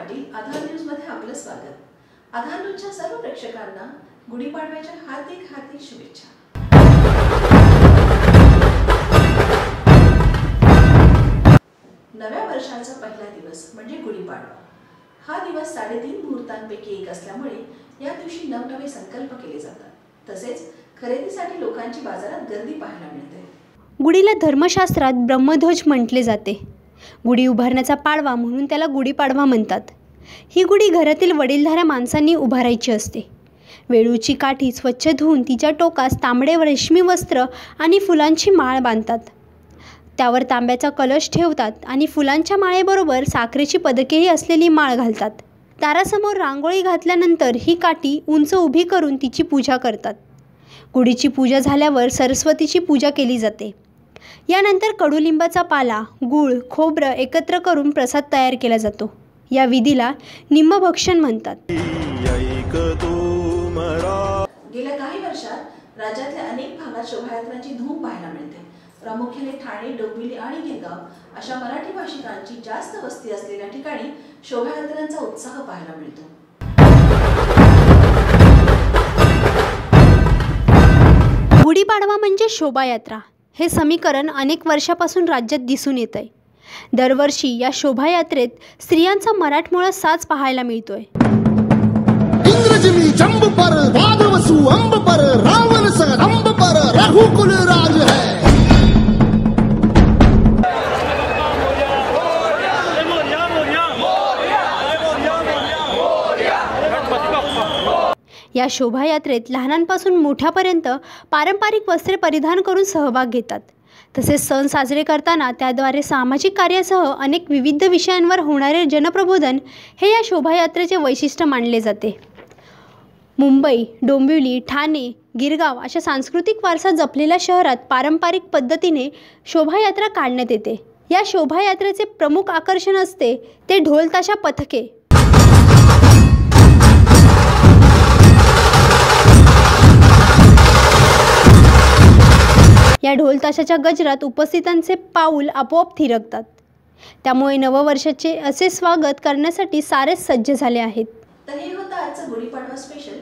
पाटील आधार न्यूजमध्ये आपलं स्वागत. आधार न्यूजच्या सर्व प्रेक्षकांना गुढीपाडव्याच्या हार्दिक हार्दिक शुभेच्छा. नव्या वर्षाचा पहिला दिवस म्हणजे गुढीपाडवा. हा दिवस साडेतीन मुहूर्तांपैकी एक असल्यामुळे या दिवशी नवनवे संकल्प केले जातात. तसेच खरेदीसाठी लोकांची बाजारात गर्दी पाहायला मिळते. गुढीला धर्मशास्त्रात ब्रह्मध्वज म्हटले जाते. गुढी उभारण्याचा पाडवा म्हणून त्याला गुढीपाडवा म्हणतात. ही गुढी घरातील वडीलधाऱ्या माणसांनी उभारायची असते. वेळूची काठी स्वच्छ धुवून तिच्या टोकास तांबडे रेशमी वस्त्र आणि फुलांची माळ बांधतात. त्यावर तांब्याचा कलश ठेवतात आणि फुलांच्या माळेबरोबर साखरेची पदकेही असलेली माळ घालतात. दारासमोर रांगोळी घातल्यानंतर ही काठी उंच उभी करून तिची पूजा करतात. गुढीची पूजा झाल्यावर सरस्वतीची पूजा केली जाते. यानंतर कडुलिंबाचा पाला गूळ खोबरं एकत्र करून प्रसाद तयार केला जातो. या विधीला निम्मभक्षण म्हणतात. गेल्या काही वर्षात राज्यातल्या अनेक भागात शोभायात्रांची धूम पाहायला मिळते. प्रामुख्याने ठाणे डोंबिवली आणि गिरगाव अशा मराठी भाषिकांची जास्त वस्ती असलेल्या ठिकाणी शोभायात्रांचा उत्साह पाहायला मिळतो. गुढीपाडवा म्हणजे शोभायात्रा. हे समीकरण अनेक वर्षापासून राज्यात दिसून येत आहे. दरवर्षी या शोभायात्रेत स्त्रियांचा मराठमोळा साज पाहायला मिळतोय. इंद्रजिनी पर वादवसु अंब पर रावण सर अंब पर रघुकुल या शोभायात्रेत लहानांपासून मोठ्यापर्यंत पारंपरिक वस्त्रे परिधान करून सहभाग घेतात. तसेच सण साजरे करताना त्याद्वारे सामाजिक कार्यासह अनेक विविध विषयांवर होणारे जनप्रबोधन हे या शोभायात्रेचे वैशिष्ट्य मानले जाते. मुंबई डोंबिवली ठाणे गिरगाव अशा सांस्कृतिक वारसा जपलेल्या शहरात पारंपरिक पद्धतीने शोभायात्रा काढण्यात येते. या शोभायात्रेचे प्रमुख आकर्षण असते ते ढोलताशा पथके. या ढोलताशाच्या गजरात उपस्थितांचे पाऊल आपोआप थिरकतात. त्यामुळे नववर्षाचे असे स्वागत करण्यासाठी सारेच सज्ज झाले आहेत. तर हे होतं आजचं गुढीपाडवा स्पेशल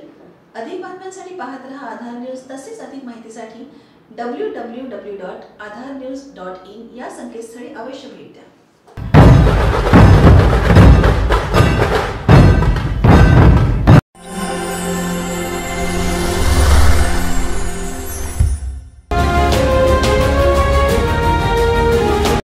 अधिक बातम्यांसाठी पाहत रहा आधार न्यूज. तसेच अधिक माहितीसाठी W W W dot Aadhaar news dot in या संकेतस्थळी अवश्य भेट द्या.